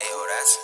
Euras